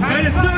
Hey, it's